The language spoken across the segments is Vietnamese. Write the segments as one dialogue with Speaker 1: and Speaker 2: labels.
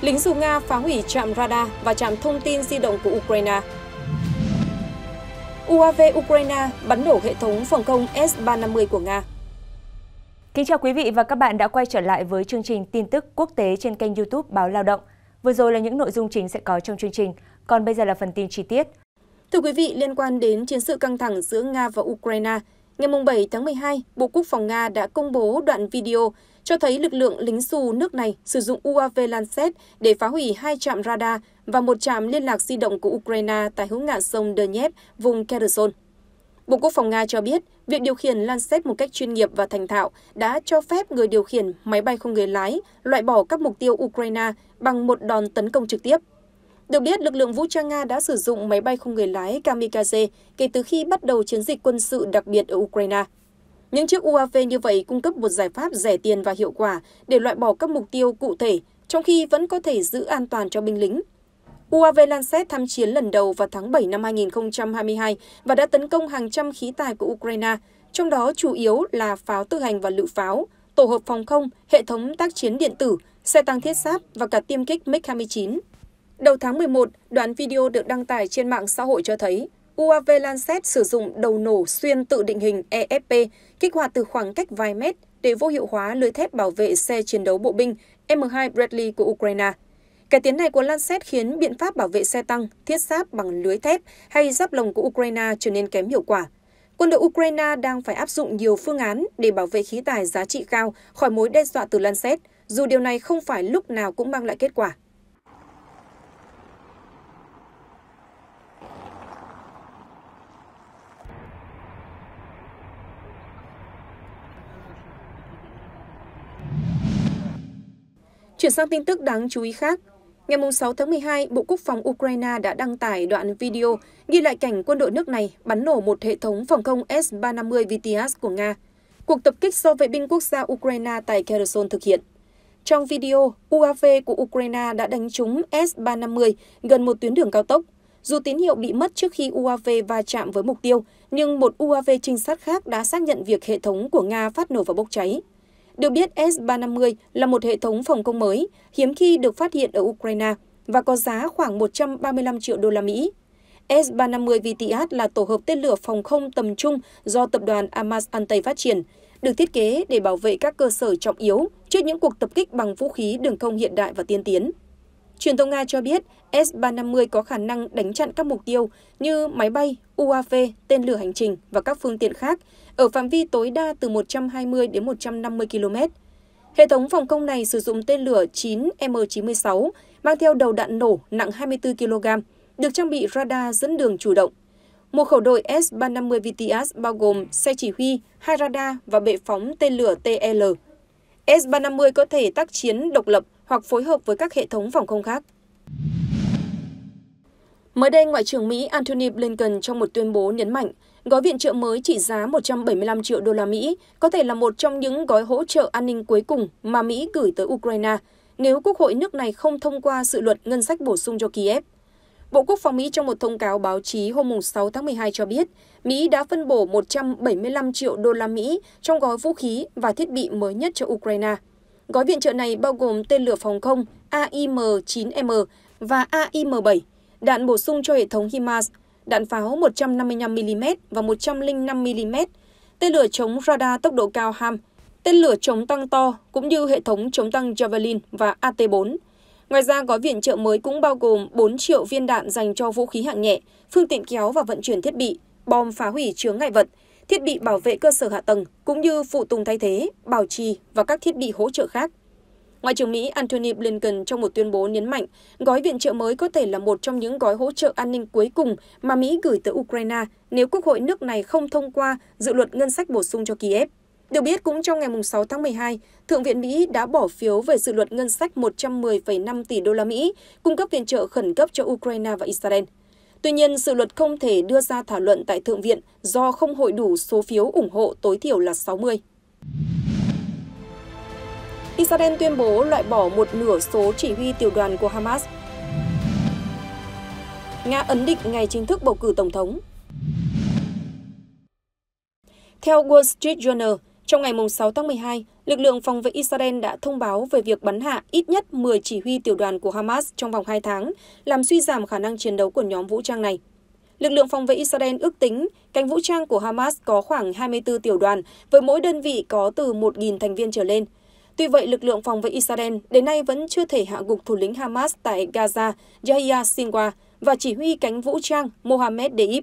Speaker 1: lính dù Nga phá hủy trạm radar và trạm thông tin di động của Ukraine. UAV Ukraine bắn đổ hệ thống phòng không S-350 của Nga.
Speaker 2: Kính chào quý vị và các bạn đã quay trở lại với chương trình tin tức quốc tế trên kênh YouTube Báo Lao động. Vừa rồi là những nội dung chính sẽ có trong chương trình, còn bây giờ là phần tin chi tiết.
Speaker 1: Thưa quý vị, liên quan đến chiến sự căng thẳng giữa Nga và Ukraine, ngày 7 tháng 12, Bộ Quốc phòng Nga đã công bố đoạn video cho thấy lực lượng lính xù nước này sử dụng UAV Lancet để phá hủy hai trạm radar và một trạm liên lạc di động của Ukraine tại hướng ngạn sông Donetsk, vùng Kherson. Bộ Quốc phòng Nga cho biết, việc điều khiển Lancet một cách chuyên nghiệp và thành thạo đã cho phép người điều khiển máy bay không người lái loại bỏ các mục tiêu Ukraine bằng một đòn tấn công trực tiếp. Được biết, lực lượng vũ trang Nga đã sử dụng máy bay không người lái kamikaze kể từ khi bắt đầu chiến dịch quân sự đặc biệt ở Ukraine. Những chiếc UAV như vậy cung cấp một giải pháp rẻ tiền và hiệu quả để loại bỏ các mục tiêu cụ thể, trong khi vẫn có thể giữ an toàn cho binh lính. UAV Lancet tham chiến lần đầu vào tháng 7 năm 2022 và đã tấn công hàng trăm khí tài của Ukraine, trong đó chủ yếu là pháo tự hành và lựu pháo, tổ hợp phòng không, hệ thống tác chiến điện tử, xe tăng thiết giáp và cả tiêm kích MiG-29. Đầu tháng 11, đoạn video được đăng tải trên mạng xã hội cho thấy UAV Lancet sử dụng đầu nổ xuyên tự định hình EFP kích hoạt từ khoảng cách vài mét để vô hiệu hóa lưới thép bảo vệ xe chiến đấu bộ binh M2 Bradley của Ukraine. Cải tiến này của Lancet khiến biện pháp bảo vệ xe tăng, thiết giáp bằng lưới thép hay giáp lồng của Ukraine trở nên kém hiệu quả. Quân đội Ukraine đang phải áp dụng nhiều phương án để bảo vệ khí tài giá trị cao khỏi mối đe dọa từ Lancet, dù điều này không phải lúc nào cũng mang lại kết quả. Chuyển sang tin tức đáng chú ý khác. Ngày 6 tháng 12, Bộ Quốc phòng Ukraine đã đăng tải đoạn video ghi lại cảnh quân đội nước này bắn nổ một hệ thống phòng không S-350 VTS của Nga. Cuộc tập kích do vệ binh quốc gia Ukraine tại Kherson thực hiện. Trong video, UAV của Ukraine đã đánh trúng S-350 gần một tuyến đường cao tốc. Dù tín hiệu bị mất trước khi UAV va chạm với mục tiêu, nhưng một UAV trinh sát khác đã xác nhận việc hệ thống của Nga phát nổ và bốc cháy. Được biết, S-350 là một hệ thống phòng không mới, hiếm khi được phát hiện ở Ukraine và có giá khoảng 135 triệu đô la Mỹ. S-350 VTH là tổ hợp tên lửa phòng không tầm trung do tập đoàn Amas Antey phát triển, được thiết kế để bảo vệ các cơ sở trọng yếu trước những cuộc tập kích bằng vũ khí đường không hiện đại và tiên tiến. Truyền thông Nga cho biết S-350 có khả năng đánh chặn các mục tiêu như máy bay, UAV, tên lửa hành trình và các phương tiện khác ở phạm vi tối đa từ 120 đến 150 km. Hệ thống phòng không này sử dụng tên lửa 9M96 mang theo đầu đạn nổ nặng 24 kg, được trang bị radar dẫn đường chủ động. Một khẩu đội S-350 VTS bao gồm xe chỉ huy, hai radar và bệ phóng tên lửa TL. S-350 có thể tác chiến độc lập hoặc phối hợp với các hệ thống phòng không khác. Mới đây, Ngoại trưởng Mỹ Antony Blinken trong một tuyên bố nhấn mạnh, gói viện trợ mới trị giá 175 triệu đô la Mỹ có thể là một trong những gói hỗ trợ an ninh cuối cùng mà Mỹ gửi tới Ukraine nếu Quốc hội nước này không thông qua dự luật ngân sách bổ sung cho Kiev. Bộ Quốc phòng Mỹ trong một thông cáo báo chí hôm 6 tháng 12 cho biết, Mỹ đã phân bổ 175 triệu đô la Mỹ trong gói vũ khí và thiết bị mới nhất cho Ukraine. Gói viện trợ này bao gồm tên lửa phòng không AIM-9M và AIM-7, đạn bổ sung cho hệ thống HIMARS, đạn pháo 155mm và 105mm, tên lửa chống radar tốc độ cao HAM, tên lửa chống tăng to cũng như hệ thống chống tăng Javelin và AT-4. Ngoài ra, gói viện trợ mới cũng bao gồm 4 triệu viên đạn dành cho vũ khí hạng nhẹ, phương tiện kéo và vận chuyển thiết bị, bom phá hủy chướng ngại vật, thiết bị bảo vệ cơ sở hạ tầng, cũng như phụ tùng thay thế, bảo trì và các thiết bị hỗ trợ khác. Ngoại trưởng Mỹ Antony Blinken trong một tuyên bố nhấn mạnh, gói viện trợ mới có thể là một trong những gói hỗ trợ an ninh cuối cùng mà Mỹ gửi tới Ukraine nếu Quốc hội nước này không thông qua dự luật ngân sách bổ sung cho Kiev. Được biết cũng trong ngày 6 tháng 12, Thượng viện Mỹ đã bỏ phiếu về dự luật ngân sách 110,5 tỷ đô la Mỹ cung cấp viện trợ khẩn cấp cho Ukraine và Israel. Tuy nhiên, dự luật không thể đưa ra thảo luận tại Thượng viện do không hội đủ số phiếu ủng hộ tối thiểu là 60. Israel tuyên bố loại bỏ một nửa số chỉ huy tiểu đoàn của Hamas. Nga ấn định ngày chính thức bầu cử tổng thống. Theo Wall Street Journal, Trong ngày 6 tháng 12, lực lượng phòng vệ Israel đã thông báo về việc bắn hạ ít nhất 10 chỉ huy tiểu đoàn của Hamas trong vòng 2 tháng, làm suy giảm khả năng chiến đấu của nhóm vũ trang này. Lực lượng phòng vệ Israel ước tính cánh vũ trang của Hamas có khoảng 24 tiểu đoàn, với mỗi đơn vị có từ 1.000 thành viên trở lên. Tuy vậy, lực lượng phòng vệ Israel đến nay vẫn chưa thể hạ gục thủ lĩnh Hamas tại Gaza, Yahya Sinwar, và chỉ huy cánh vũ trang Mohammed Deif.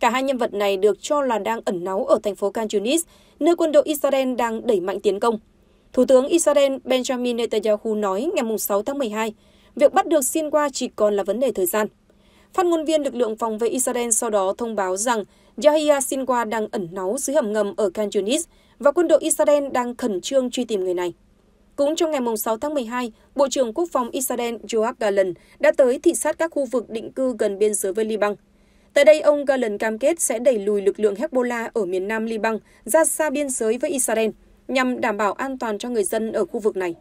Speaker 1: Cả hai nhân vật này được cho là đang ẩn náu ở thành phố Khan Yunis, nơi quân đội Israel đang đẩy mạnh tiến công. Thủ tướng Israel Benjamin Netanyahu nói ngày 6 tháng 12, việc bắt được Sinwar chỉ còn là vấn đề thời gian. Phát ngôn viên lực lượng phòng vệ Israel sau đó thông báo rằng Yahya Sinwar đang ẩn náu dưới hầm ngầm ở Khan Yunis và quân đội Israel đang khẩn trương truy tìm người này. Cũng trong ngày 6 tháng 12, Bộ trưởng Quốc phòng Israel Joab Galan đã tới thị sát các khu vực định cư gần biên giới với Liban. Tại đây, ông Galan cam kết sẽ đẩy lùi lực lượng Hezbollah ở miền nam Liban ra xa biên giới với Israel nhằm đảm bảo an toàn cho người dân ở khu vực này.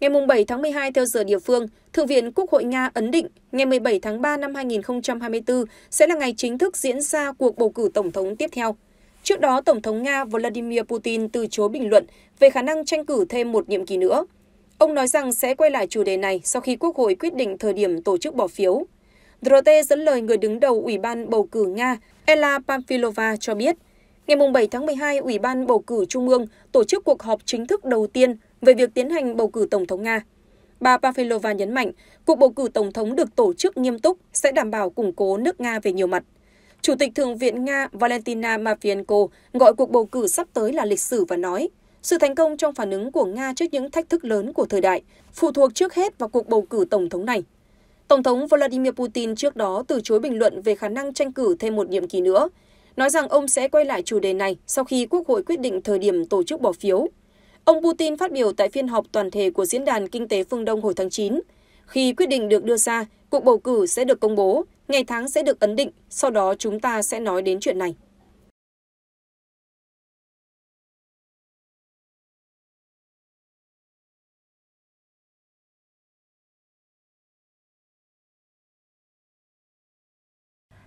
Speaker 1: Ngày 7 tháng 12 theo giờ địa phương, Thượng viện Quốc hội Nga ấn định ngày 17 tháng 3 năm 2024 sẽ là ngày chính thức diễn ra cuộc bầu cử tổng thống tiếp theo. Trước đó, Tổng thống Nga Vladimir Putin từ chối bình luận về khả năng tranh cử thêm một nhiệm kỳ nữa. Ông nói rằng sẽ quay lại chủ đề này sau khi Quốc hội quyết định thời điểm tổ chức bỏ phiếu. RT dẫn lời người đứng đầu Ủy ban bầu cử Nga Ella Pamfilova cho biết, ngày 7 tháng 12, Ủy ban bầu cử Trung ương tổ chức cuộc họp chính thức đầu tiên về việc tiến hành bầu cử tổng thống Nga. Bà Pavlova nhấn mạnh, cuộc bầu cử tổng thống được tổ chức nghiêm túc sẽ đảm bảo củng cố nước Nga về nhiều mặt. Chủ tịch Thượng viện Nga Valentina Matvienko gọi cuộc bầu cử sắp tới là lịch sử và nói, sự thành công trong phản ứng của Nga trước những thách thức lớn của thời đại phụ thuộc trước hết vào cuộc bầu cử tổng thống này. Tổng thống Vladimir Putin trước đó từ chối bình luận về khả năng tranh cử thêm một nhiệm kỳ nữa, nói rằng ông sẽ quay lại chủ đề này sau khi Quốc hội quyết định thời điểm tổ chức bỏ phiếu. Ông Putin phát biểu tại phiên họp toàn thể của Diễn đàn Kinh tế Phương Đông hồi tháng 9. Khi quyết định được đưa ra, cuộc bầu cử sẽ được công bố, ngày tháng sẽ được ấn định, sau đó chúng ta sẽ nói đến chuyện này.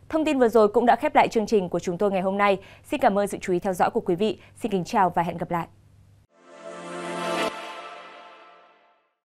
Speaker 2: Thông tin vừa rồi cũng đã khép lại chương trình của chúng tôi ngày hôm nay. Xin cảm ơn sự chú ý theo dõi của quý vị. Xin kính chào và hẹn gặp lại.